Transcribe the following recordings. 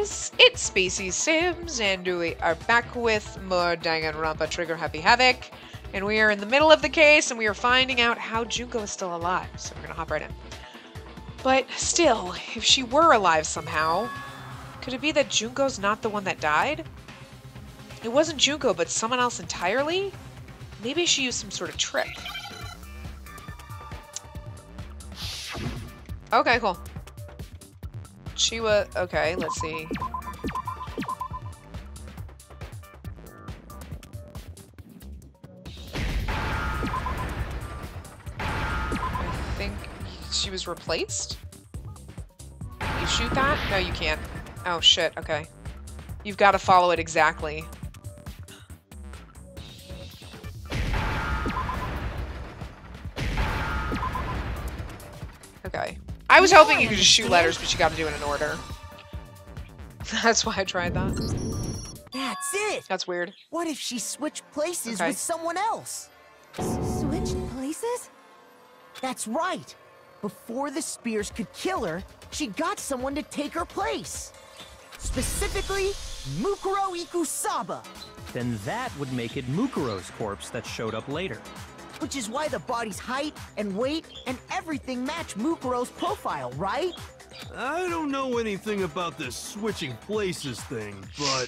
guys, it's Spacey Sims, and we are back with more Danganronpa Trigger Happy Havoc. And we are in the middle of the case, and we are finding out how Junko is still alive. So we're gonna hop right in. But still, if she were alive somehow, could it be that Junko's not the one that died? It wasn't Junko, but someone else entirely? Maybe she used some sort of trick. Okay, cool. She was... Okay, let's see. I think she was replaced? You shoot that? No, you can't. Oh, shit. Okay. You've got to follow it exactly. Okay. I was hoping you could just shoot letters, but you got to do it in order. That's why I tried that. That's it! That's weird. What if she switched places Okay. with someone else? Switched places? That's right! Before the Spears could kill her, she got someone to take her place. Specifically, Mukuro Ikusaba, Then that would make it Mukuro's corpse that showed up later. Which is why the body's height and weight and everything match Mukuro's profile, right? I don't know anything about this switching places thing, but...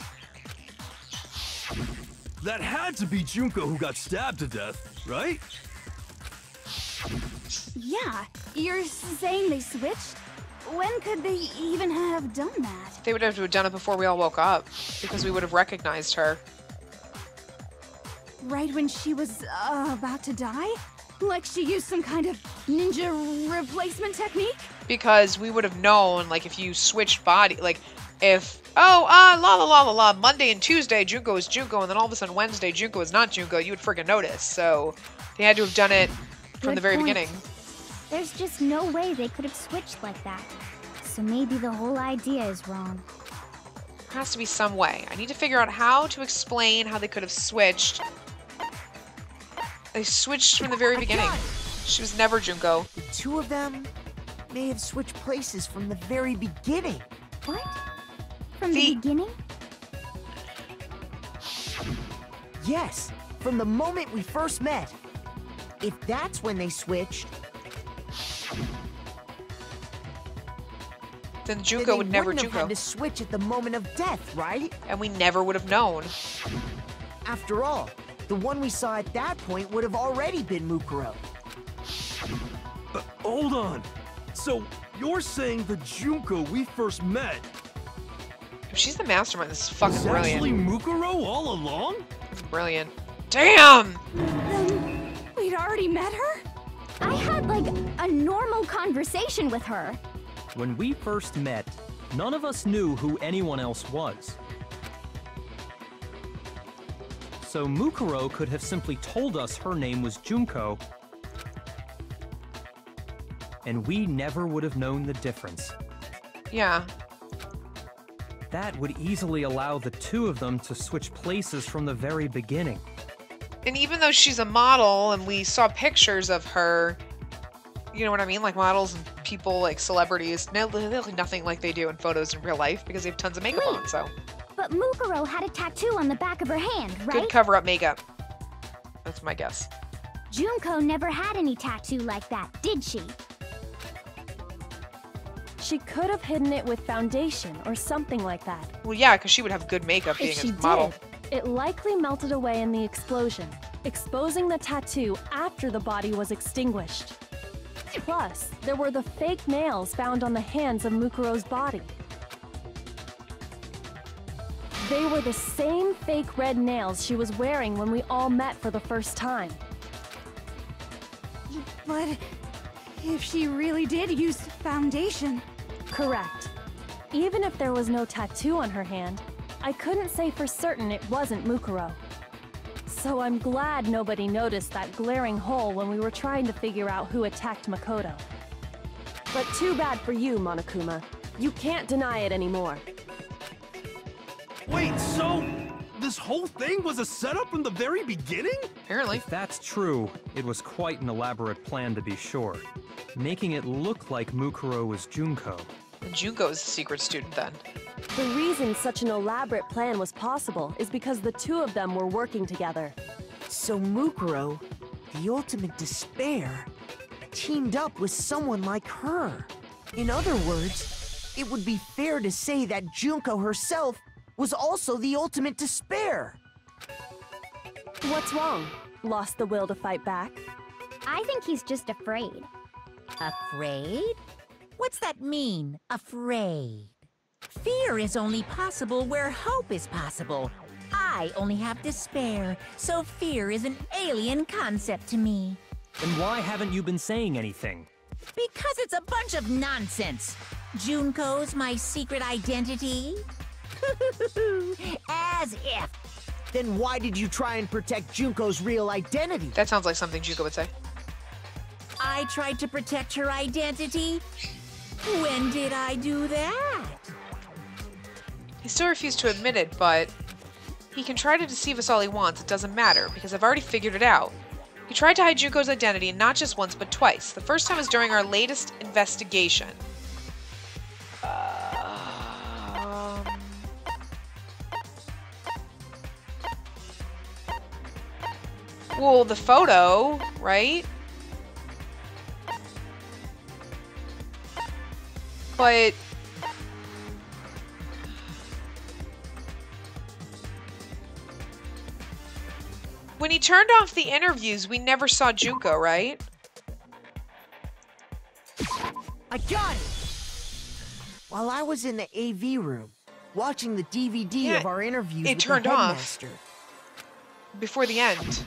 That had to be Junko who got stabbed to death, right? Yeah, you're saying they switched? When could they even have done that? They would have to have done it before we all woke up, because we would have recognized her. Right when she was uh, about to die? Like she used some kind of ninja replacement technique? Because we would have known, like, if you switched body, like, if, oh, uh, la la la la la, Monday and Tuesday, Junko is Junko, and then all of a sudden Wednesday, Junko is not Junko, you would friggin' notice. So, they had to have done it from Good the very point. beginning. There's just no way they could have switched like that. So maybe the whole idea is wrong. There has to be some way. I need to figure out how to explain how they could have switched. They switched from the very beginning. She was never Junko. The two of them may have switched places from the very beginning. What? From The- the beginning? Yes, from the moment we first met. If that's when they switched, Then then Junko they would never wouldn't have Junko. had to switch at the moment of death, right? And we never would have known. After all, the one we saw at that point would have already been Mukuro. Uh, hold on. So, you're saying the Junko we first met she's the mastermind, this is fucking was brilliant. actually Mukuro all along? It's brilliant. Damn! Then we'd already met her? I had like a normal conversation with her. When we first met, none of us knew who anyone else was. So Mukuro could have simply told us her name was Junko, and we never would have known the difference. Yeah. That would easily allow the two of them to switch places from the very beginning. And even though she's a model and we saw pictures of her, you know what I mean? Like models and people, like celebrities, no, nothing like they do in photos in real life because they have tons of makeup on. So But Mukuro had a tattoo on the back of her hand, right? good cover up makeup. That's my guess. Junko never had any tattoo like that, did she? She could have hidden it with foundation or something like that. Well, yeah, because she would have good makeup being If she a model. did, it likely melted away in the explosion, exposing the tattoo after the body was extinguished. Plus, there were the fake nails found on the hands of Mukuro's body. They were the same fake red nails she was wearing when we all met for the first time. But if she really did use foundation, Correct. Even if there was no tattoo on her hand, I couldn't say for certain it wasn't Mukuro. So I'm glad nobody noticed that glaring hole when we were trying to figure out who attacked Makoto. But too bad for you, Monokuma. You can't deny it anymore. Wait, so this whole thing was a setup from the very beginning? Apparently. If that's true, it was quite an elaborate plan to be sure, making it look like Mukuro was Junko. And Junko is the secret student then. The reason such an elaborate plan was possible is because the two of them were working together. So Mukuro, the ultimate despair, teamed up with someone like her. In other words, it would be fair to say that Junko herself was also the ultimate despair. What's wrong? Lost the will to fight back? I think he's just afraid. Afraid? What's that mean, afraid? Fear is only possible where hope is possible. I only have despair, so fear is an alien concept to me. Then why haven't you been saying anything? Because it's a bunch of nonsense. Junko's my secret identity? As if. Then why did you try and protect Junko's real identity? That sounds like something Junko would say. I tried to protect her identity? When did I do that? He still refused to admit it, but he can try to deceive us all he wants. It doesn't matter, because I've already figured it out. He tried to hide Junko's identity, not just once, but twice. The first time was during our latest investigation. Well, the photo, right? But when he turned off the interviews, we never saw Junko, right? I got it! While I was in the AV room, watching the DVD Yeah, of our interview, it turned off. Before the end.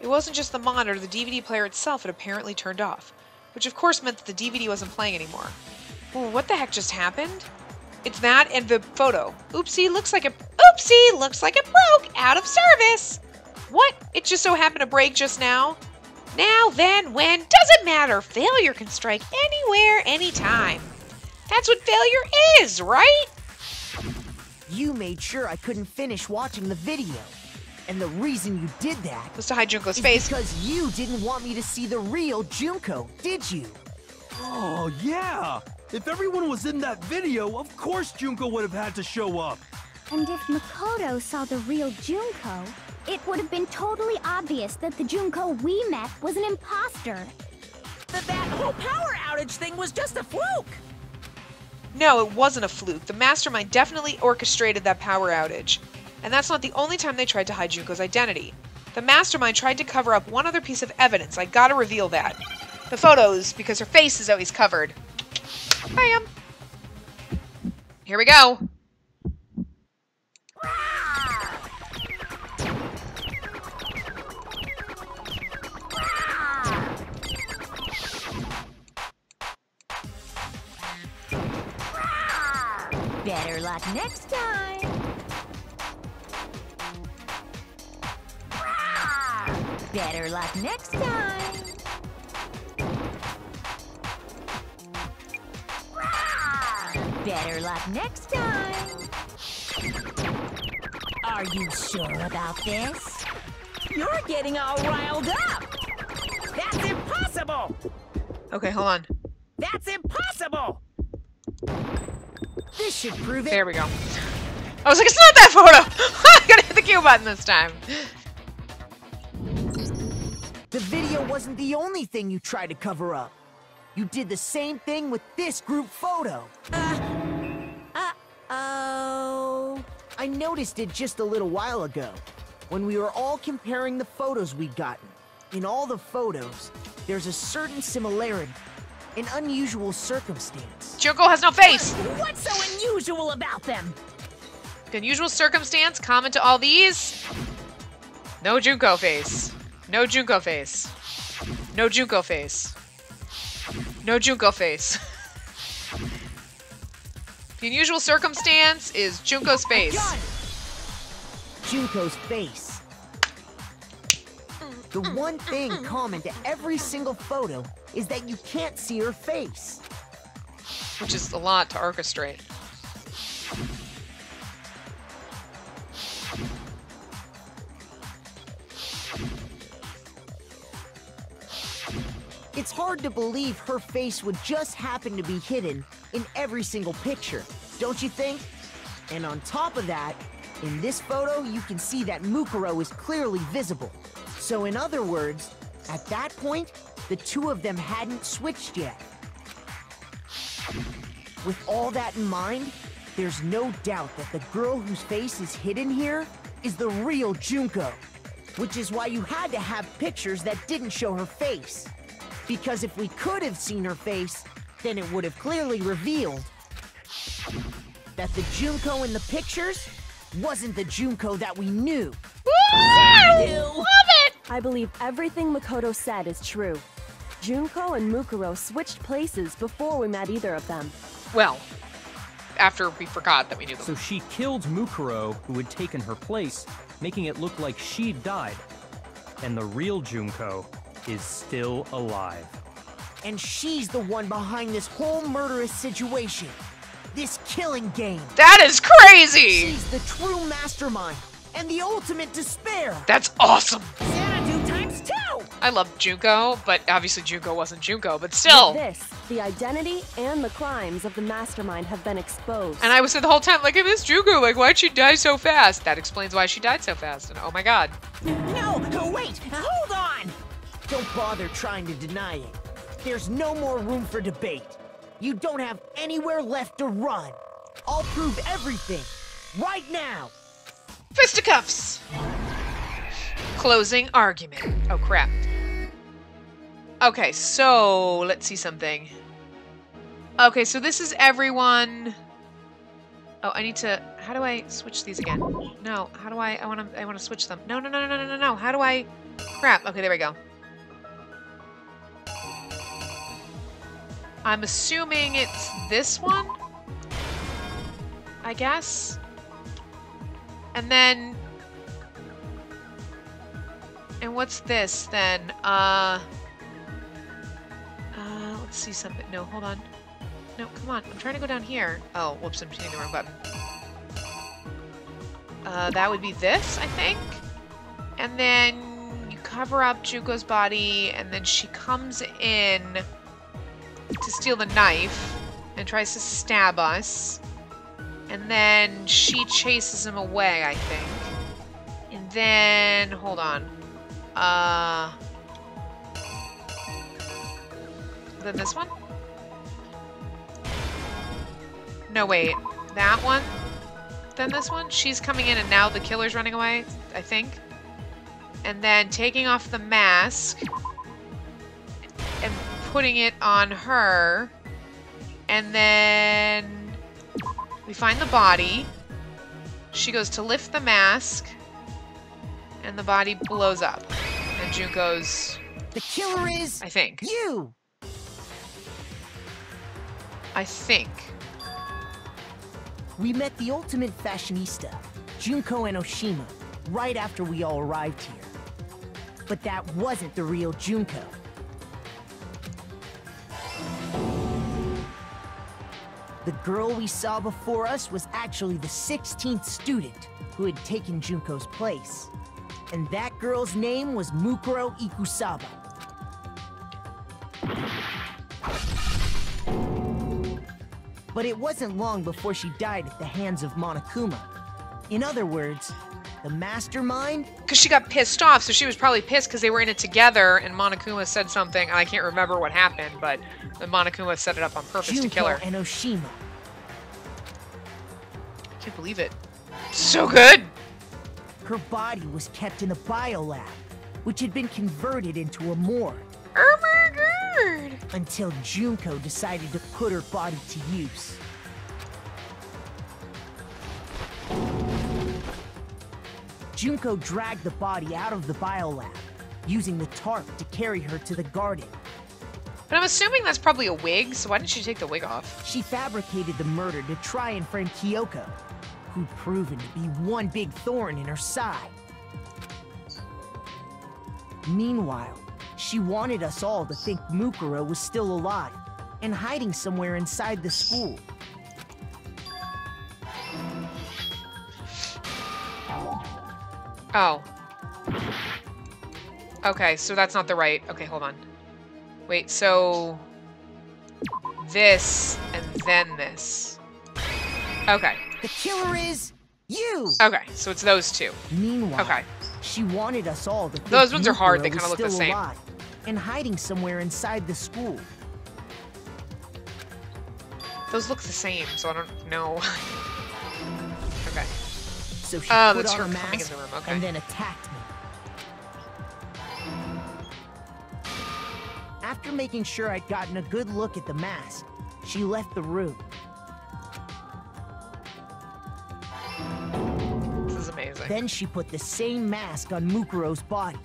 It wasn't just the monitor, the DVD player itself had apparently turned off. Which of course meant that the DVD wasn't playing anymore. Well, what the heck just happened? It's that and the photo. Oopsie, looks like it. Oopsie, looks like it broke out of service. What? It just so happened to break just now? Now, then, when? Doesn't matter. Failure can strike anywhere, anytime. That's what failure is, right? you made sure I couldn't finish watching the video. And the reason you did that Was to hide Junko's face. because you didn't want me to see the real Junko, did you? Oh, yeah! If everyone was in that video, of course Junko would have had to show up. And if Makoto saw the real Junko, it would have been totally obvious that the Junko we met was an imposter. That that whole power outage thing was just a fluke. No, it wasn't a fluke. The mastermind definitely orchestrated that power outage. And that's not the only time they tried to hide Junko's identity. The mastermind tried to cover up one other piece of evidence. I gotta reveal that. The photos, because her face is always covered. Bam! Here we go. Better luck next time. Better luck next time. Better luck next time. Are you sure about this? You're getting all riled up. That's impossible. Okay, hold on. That's impossible. This should prove it. There we go. I was like, it's not that photo! I gotta hit the Q button this time. The video wasn't the only thing you tried to cover up. You did the same thing with this group photo. Oh. I noticed it just a little while ago, when we were all comparing the photos we'd gotten. In all the photos, there's a certain similarity, an unusual circumstance. Junko has no face! What's so unusual about them? Unusual circumstance, common to all these. No Junko face. No Junko face. No Junko face. No Junko face. the unusual circumstance is Junko's face. Junko's face. The one thing common to every single photo is that you can't see her face. Which is a lot to orchestrate. It's hard to believe her face would just happen to be hidden in every single picture, don't you think? And on top of that, in this photo, you can see that Mukuro is clearly visible. So in other words, at that point, the two of them hadn't switched yet. With all that in mind, there's no doubt that the girl whose face is hidden here is the real Junko. Which is why you had to have pictures that didn't show her face. Because if we could have seen her face, then it would have clearly revealed that the Junko in the pictures wasn't the Junko that we knew. I believe everything Makoto said is true. Junko and Mukuro switched places before we met either of them. Well, after we forgot that we knew them. So she killed Mukuro, who had taken her place, making it look like she'd died. And the real Junko is still alive. And she's the one behind this whole murderous situation. This killing game. that is crazy! She's the true mastermind and the ultimate despair. That's awesome! Xanadu times two! I love Junko, but obviously Junko wasn't Junko, but With still. this, the identity and the crimes of the mastermind have been exposed. And I was saying the whole time, like, if it's Junko, like, why'd she die so fast? That explains why she died so fast. And oh my god. No, no, wait, hold on! Don't bother trying to deny it. There's no more room for debate. You don't have anywhere left to run. I'll prove everything, right now. Fisticuffs! Closing argument. Oh crap. Okay, so let's see something. Okay, so this is everyone. Oh, I need to. How do I switch these again? No, how do I? I want to. I want to switch them. No, no, no, no, no, no, no. How do I? Crap. Okay, there we go. I'm assuming it's this one. I guess. And then... And what's this, then? Uh... Uh, let's see something. No, hold on. No, come on. I'm trying to go down here. Oh, whoops, I'm hitting the wrong button. Uh, that would be this, I think. And then you cover up Juko's body, and then she comes in to steal the knife and tries to stab us. And then she chases him away, I think. And then, hold on. Uh. Then this one? No, wait. That one? Then this one? She's coming in and now the killer's running away, I think. And then taking off the mask and putting it on her. And then we find the body. She goes to lift the mask. And the body blows up. And Junko's, The killer is I think. you. I think. We met the ultimate fashionista, Junko Enoshima, right after we all arrived here. But that wasn't the real Junko. The girl we saw before us was actually the 16th student who had taken Junko's place. And that girl's name was Mukuro Ikusaba. But it wasn't long before she died at the hands of Monokuma. In other words, the mastermind Because she got pissed off, so she was probably pissed because they were in it together, and Monokuma said something, and I can't remember what happened, but Monokuma set it up on purpose to kill her. Enoshima. I can't believe it. So good! Her body was kept in a biolab, which had been converted into a morgue Oh my god! until Junko decided to put her body to use. Junko dragged the body out of the biolab, using the tarp to carry her to the garden. But I'm assuming that's probably a wig, so why didn't she take the wig off? She fabricated the murder to try and frame Kyoko, who'd proven to be one big thorn in her side. Meanwhile, she wanted us all to think Mukuro was still alive and hiding somewhere inside the school. Oh. Okay, so that's not the right. Okay, hold on. Wait, so this and then this. Okay. The killer is you. Okay, so it's those two. Meanwhile, Okay. she wanted us all to Those ones are hard, they was kinda look the still same. alive and hiding somewhere inside the school. Those look the same, so I don't know. okay. So she Oh, put that's on her a coming in mask the room, okay. and then attacked me. After making sure I'd gotten a good look at the mask, she left the room. This is amazing. Then she put the same mask on Mukuro's body.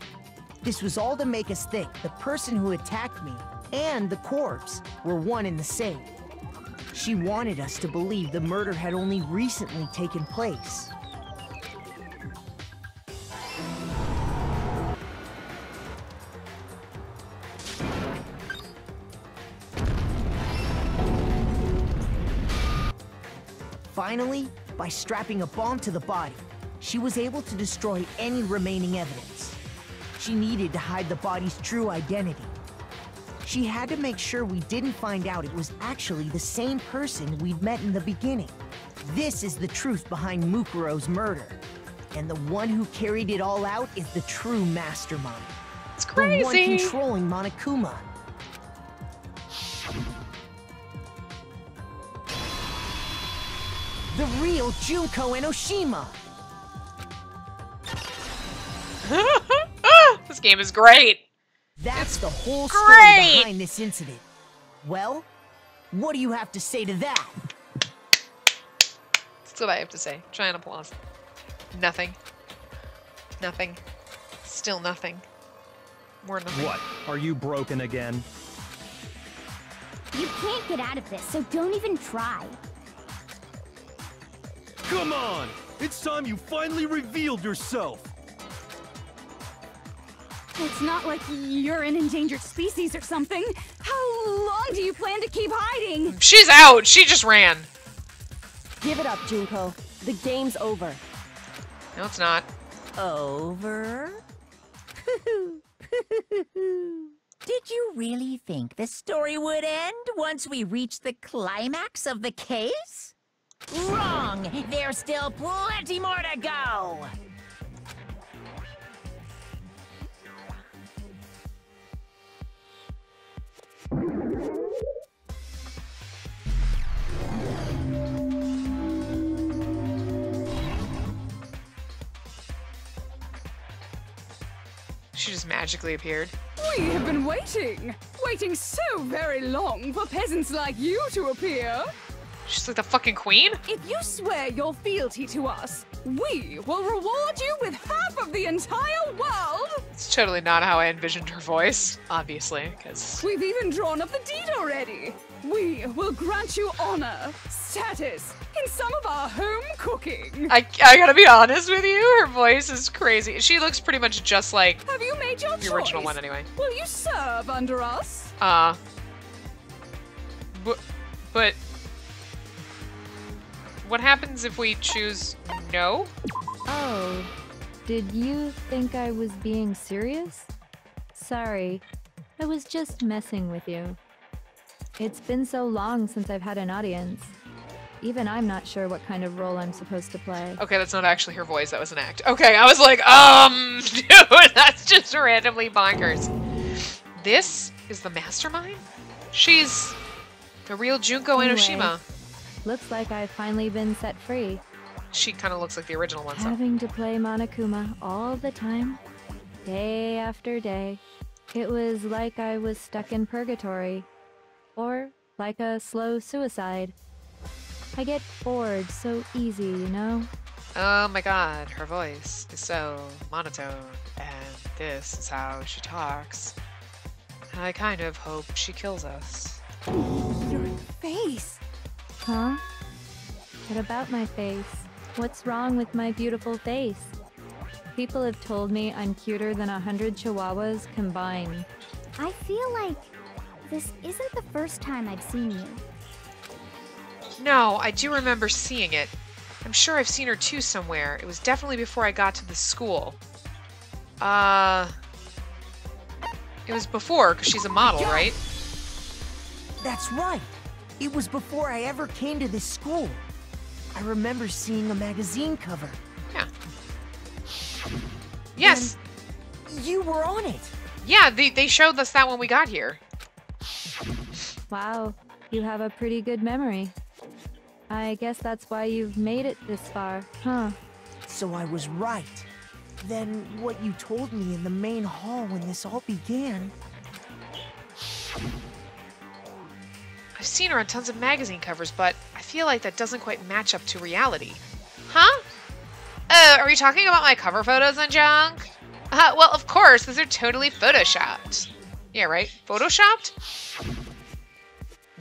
This was all to make us think the person who attacked me and the corpse were one and the same. She wanted us to believe the murder had only recently taken place. Finally, by strapping a bomb to the body, she was able to destroy any remaining evidence. She needed to hide the body's true identity. She had to make sure we didn't find out it was actually the same person we'd met in the beginning. This is the truth behind Mukuro's murder. And the one who carried it all out is the true mastermind. It's The one controlling Monokuma. Real Junko Enoshima. this game is great. That's the whole story behind this incident. Well, what do you have to say to that? That's what I have to say. Try and applause. Nothing. Nothing. Still nothing. More nothing. What? Are you broken again? You can't get out of this, so don't even try. Come on! It's time you finally revealed yourself! It's not like you're an endangered species or something. How long do you plan to keep hiding? She's out. She just ran. Give it up, Junko. The game's over. No, it's not. Over? Did you really think the story would end once we reached the climax of the case? Wrong! There's still plenty more to go! She just magically appeared. We have been waiting. Waiting so very long for peasants like you to appear. She's like the fucking queen? If you swear your fealty to us, we will reward you with half of the entire world. It's totally not how I envisioned her voice, obviously, because We've even drawn up the deed already. We will grant you honor, status, in some of our home cooking. I, I gotta be honest with you, her voice is crazy. She looks pretty much just like Have you made your the original one anyway. Will you serve under us? Uh. But, but. What happens if we choose no? Oh, did you think I was being serious? Sorry, I was just messing with you. It's been so long since I've had an audience. Even I'm not sure what kind of role I'm supposed to play. Okay, that's not actually her voice, that was an act. Okay, I was like, um, dude, that's just randomly bonkers. This is the mastermind? She's the real Junko Anyway. Enoshima. Looks like I've finally been set free. She kind of looks like the original one, so. Having to play Monokuma all the time, day after day. It was like I was stuck in purgatory. Or like a slow suicide. I get bored so easy, you know? Oh my god, her voice is so monotone, and this is how she talks. I kind of hope she kills us. Your face. Huh? What about my face? What's wrong with my beautiful face? People have told me I'm cuter than a hundred chihuahuas combined. I feel like this isn't the first time I've seen you. No, I do remember seeing it. I'm sure I've seen her too somewhere. It was definitely before I got to the school. Uh. It was before, because she's a model, Yeah. right? That's right. It was before I ever came to this school. I remember seeing a magazine cover. Yeah. Yes. You were on it. Yeah, they, they showed us that when we got here. Wow, you have a pretty good memory. I guess that's why you've made it this far, huh? So I was right. Then what you told me in the main hall when this all began. I've seen her on tons of magazine covers, but I feel like that doesn't quite match up to reality. Huh? Oh, are you talking about my cover photos and junk? Uh, well, of course, those are totally photoshopped. Yeah, right? Photoshopped?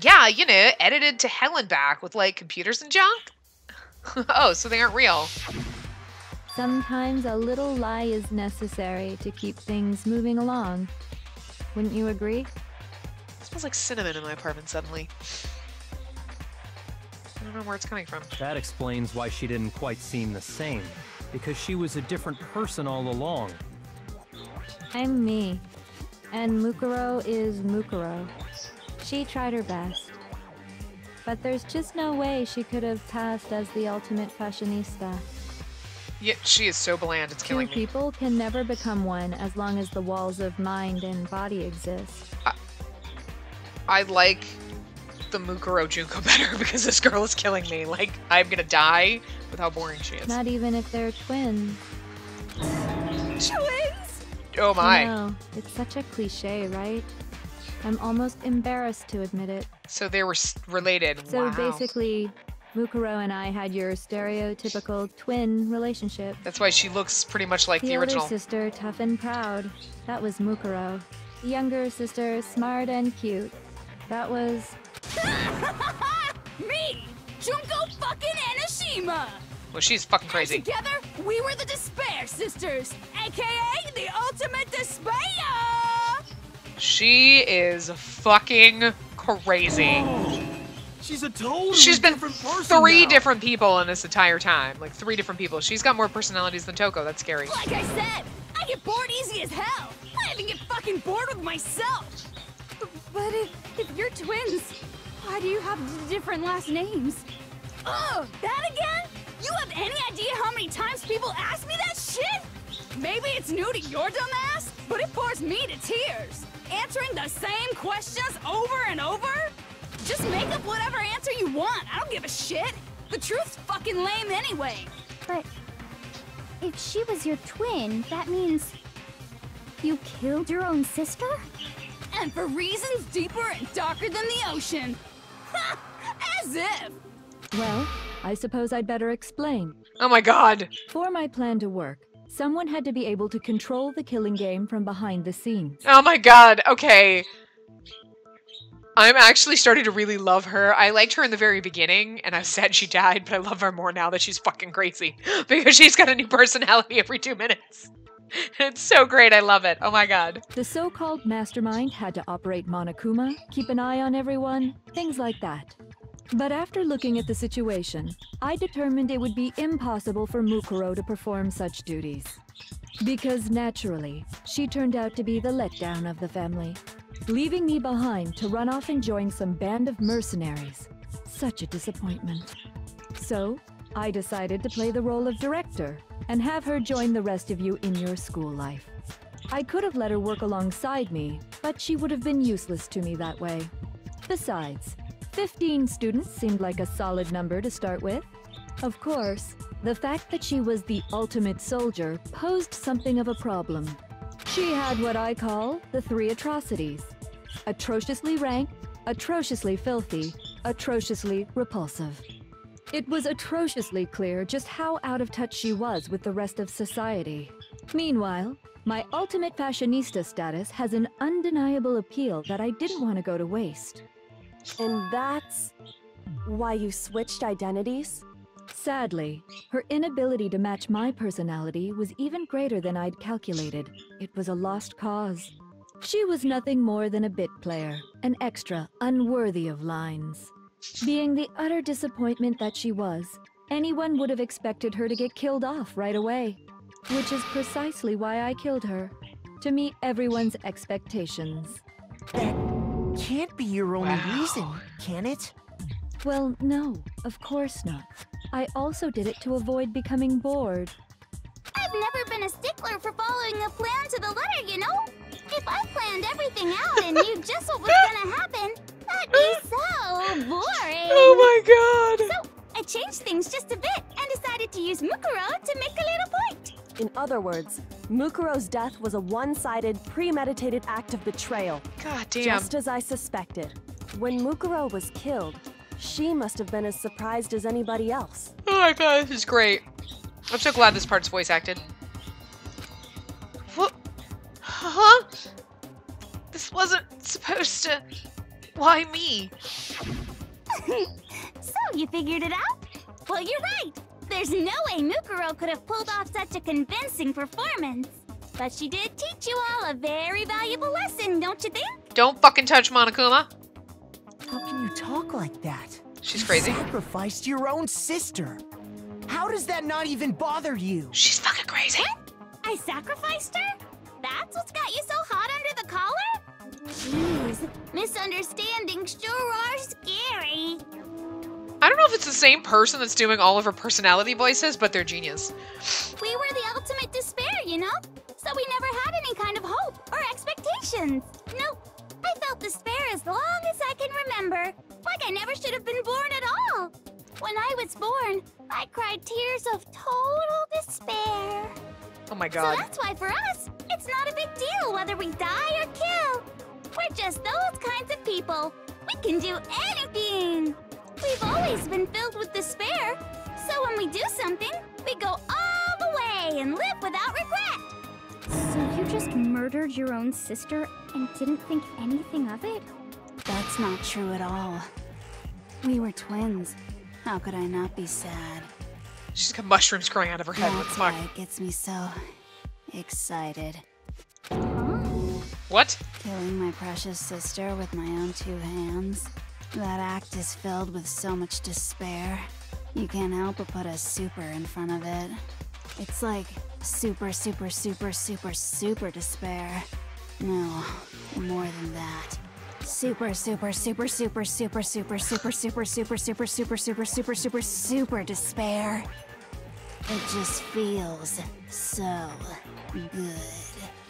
Yeah, you know, edited to hell and back with like computers and junk? oh, so they aren't real. Sometimes a little lie is necessary to keep things moving along. Wouldn't you agree? Smells like cinnamon in my apartment suddenly. I don't know where it's coming from. That explains why she didn't quite seem the same. Because she was a different person all along. I'm me. And Mukuro is Mukuro. She tried her best. But there's just no way she could have passed as the ultimate fashionista. Yeah, she is so bland, it's Two killing me. people can never become one as long as the walls of mind and body exist. I like the Mukuro Junko better because this girl is killing me. Like, I'm gonna die with how boring she is. Not even if they're twins. Twins! Oh my. know. It's such a cliche, right? I'm almost embarrassed to admit it. So they were s- related. So wow. basically, Mukuro and I had your stereotypical twin relationship. That's why she looks pretty much like the, the, older original. sister, tough and proud. That was Mukuro. The younger sister, smart and cute. That was. Me! Junko fucking Enoshima! Well, she's fucking crazy. Together, we were the Despair Sisters, aka the Ultimate Despair! She is fucking crazy. She's a totally She's been different person three now. different people in this entire time. Like, three different people. She's got more personalities than Toko. That's scary. Like I said, I get bored easy as hell. I even get fucking bored with myself. But if, if you're twins, why do you have different last names? Oh, that again? You have any idea how many times people ask me that shit? Maybe it's new to your dumb ass, but it bores me to tears. Answering the same questions over and over? Just make up whatever answer you want. I don't give a shit. The truth's fucking lame anyway. But if she was your twin, that means you killed your own sister? And for reasons deeper and darker than the ocean. Ha! As if! Well, I suppose I'd better explain. Oh my god. For my plan to work, someone had to be able to control the killing game from behind the scenes. Oh my god. Okay. I'm actually starting to really love her. I liked her in the very beginning, and I was sad she died, but I love her more now that she's fucking crazy. Because she's got a new personality every two minutes. It's so great. I love it. Oh my god. The so called mastermind had to operate Monokuma, keep an eye on everyone, things like that. But after looking at the situation, I determined it would be impossible for Mukuro to perform such duties. Because naturally, she turned out to be the letdown of the family, leaving me behind to run off and join some band of mercenaries. Such a disappointment. So, I decided to play the role of director and have her join the rest of you in your school life. I could have let her work alongside me, but she would have been useless to me that way. Besides, 15 students seemed like a solid number to start with. Of course, the fact that she was the ultimate soldier posed something of a problem. She had what I call the three atrocities atrociously rank, atrociously filthy, atrociously repulsive. It was atrociously clear just how out of touch she was with the rest of society. Meanwhile, my ultimate fashionista status has an undeniable appeal that I didn't want to go to waste. And that's why you switched identities? Sadly, her inability to match my personality was even greater than I'd calculated. It was a lost cause. She was nothing more than a bit player, an extra unworthy of lines. Being the utter disappointment that she was, anyone would have expected her to get killed off right away. Which is precisely why I killed her. to meet everyone's expectations. That can't be your only Wow. reason, can it? Well, no, of course not. I also did it to avoid becoming bored. I've never been a stickler for following a plan to the letter, you know? If I planned everything out and knew just what was gonna happen, that'd be so boring. Oh my god! So I changed things just a bit and decided to use Mukuro to make a little point. In other words, Mukuro's death was a one-sided, premeditated act of betrayal. God damn. Just as I suspected. When Mukuro was killed, she must have been as surprised as anybody else. Oh my god, this is great. I'm so glad this part's voice acted. What? Huh? This wasn't supposed to. Why me? So you figured it out? Well, you're right. There's no way Mukuro could have pulled off such a convincing performance. But she did teach you all a very valuable lesson, don't you think? Don't fucking touch Monokuma. How can you talk like that? She's You crazy. Sacrificed your own sister. How does that not even bother you? She's fucking crazy. I sacrificed her? That's what's got you so hot under the collar? Jeez, misunderstandings sure are scary. I don't know if it's the same person that's doing all of her personality voices, but they're genius. We were the ultimate despair, you know? So we never had any kind of hope or expectations. Nope. I felt despair as long as I can remember. Like I never should have been born at all. When I was born, I cried tears of total despair. Oh my god. So that's why for us, it's not a big deal whether we die or kill. We're just those kinds of people. We can do anything. We've always been filled with despair. So when we do something, we go all the way and live without regret. So you just murdered your own sister and didn't think anything of it? That's not true at all. We were twins. How could I not be sad? She's got mushrooms growing out of her head. What the That's fuck? why it gets me so excited. What? Killing my precious sister with my own two hands. That act is filled with so much despair. You can't help but put a super in front of it. It's like super, super, super, super, super despair. No, more than that. Super, super, super, super, super, super, super, super, super, super, super, super, super, super, super despair. It just feels so good.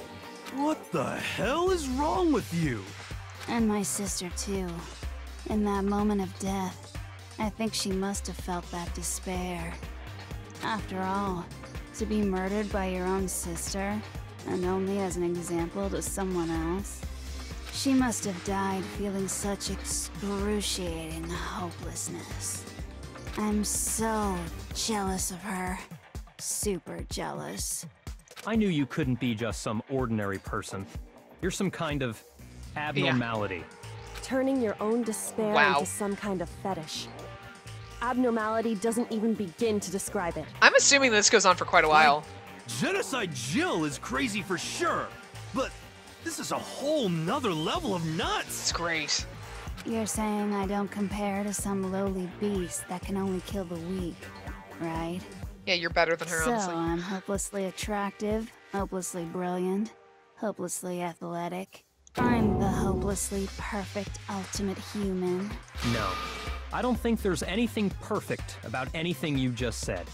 What the hell is wrong with you? And my sister, too. In that moment of death, I think she must have felt that despair. After all, to be murdered by your own sister, and only as an example to someone else, she must have died feeling such excruciating hopelessness. I'm so jealous of her. Super jealous. I knew you couldn't be just some ordinary person. You're some kind of abnormality. Turning your own despair Wow. into some kind of fetish. Abnormality doesn't even begin to describe it. I'm assuming this goes on for quite a while. Genocide Jill is crazy for sure, but this is a whole nother level of nuts. It's great. You're saying I don't compare to some lowly beast that can only kill the weak, right? Yeah, you're better than her, so honestly. I'm hopelessly attractive, hopelessly brilliant, hopelessly athletic. I'm the hopelessly perfect ultimate human. No. I don't think there's anything perfect about anything you just said.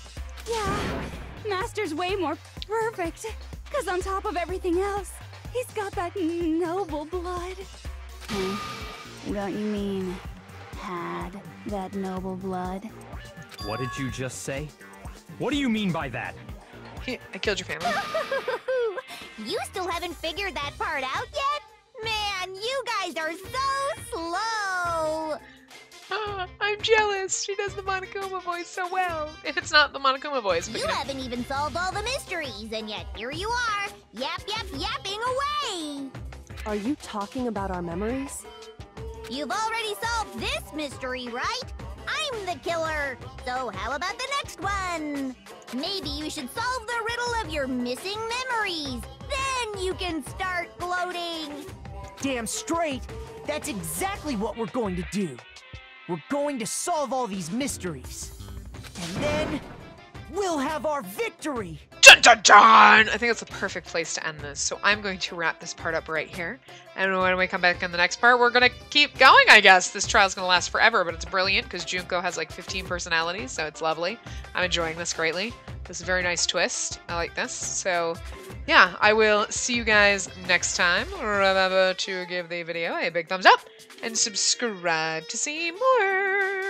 Yeah, Master's way more perfect. Because on top of everything else, he's got that noble blood. Huh? Don't you mean had that noble blood? What did you just say? What do you mean by that? I killed your family. you still haven't figured that part out yet? Man, you guys are so slow! I'm jealous. She does the Monokuma voice so well. If it's not the Monokuma voice, but You you know. haven't even solved all the mysteries, and yet here you are, yap yap yapping away! Are you talking about our memories? You've already solved this mystery, right? I'm the killer! So how about the next one? Maybe you should solve the riddle of your missing memories. Then you can start gloating! Damn straight, that's exactly what we're going to do. We're going to solve all these mysteries. And then, we'll have our victory! Dun dun dun! I think it's the perfect place to end this. So I'm going to wrap this part up right here. And when we come back in the next part, we're going to keep going, I guess. This trial's going to last forever, but it's brilliant because Junko has like 15 personalities, so it's lovely. I'm enjoying this greatly. This is a very nice twist. I like this. So, yeah, I will see you guys next time. Remember to give the video a big thumbs up and subscribe to see more.